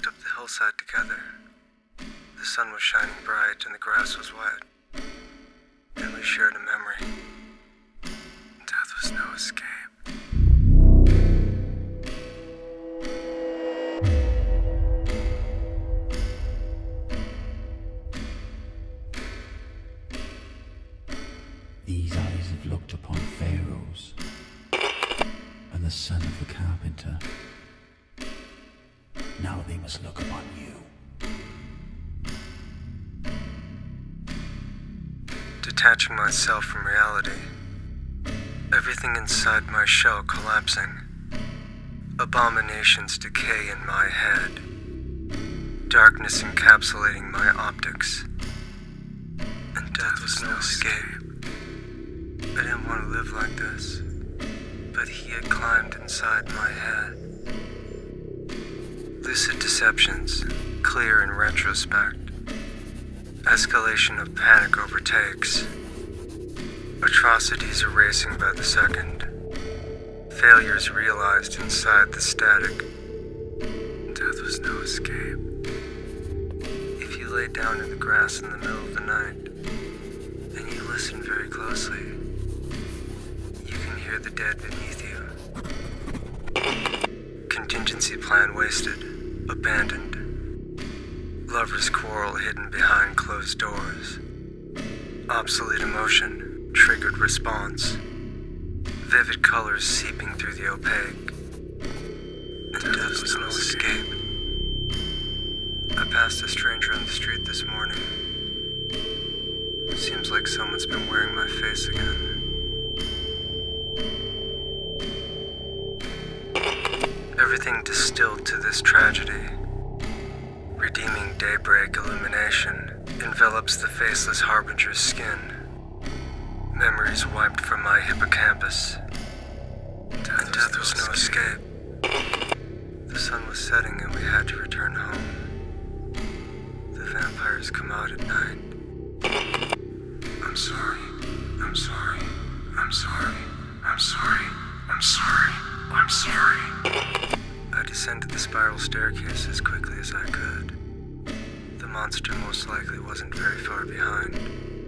walked up the hillside together. The sun was shining bright and the grass was wet. And we shared a memory. Death was no escape. These eyes have looked upon Now they must look upon you. Detaching myself from reality. Everything inside my shell collapsing. Abominations decay in my head. Darkness encapsulating my optics. And death was no escape. I didn't want to live like this. But he had climbed inside my head. Lucid deceptions, clear in retrospect. Escalation of panic overtakes. Atrocities erasing by the second. Failures realized inside the static. Death was no escape. If you lay down in the grass in the middle of the night, and you listen very closely, you can hear the dead beneath you. Contingency plan wasted, abandoned. Lovers' quarrel hidden behind closed doors. Obsolete emotion, triggered response. Vivid colors seeping through the opaque. And death was no escape. I passed a stranger on the street this morning. Seems like someone's been wearing my face again. Everything distilled to this tragedy. Redeeming daybreak illumination envelops the faceless harbinger's skin. Memories wiped from my hippocampus. And death was no escape. The sun was setting and we had to return home. The vampires come out at night. I'm sorry. I'm sorry. I'm sorry. I'm sorry. I'm sorry. I'm sorry. I descended the spiral staircase as quickly as I could. The monster most likely wasn't very far behind.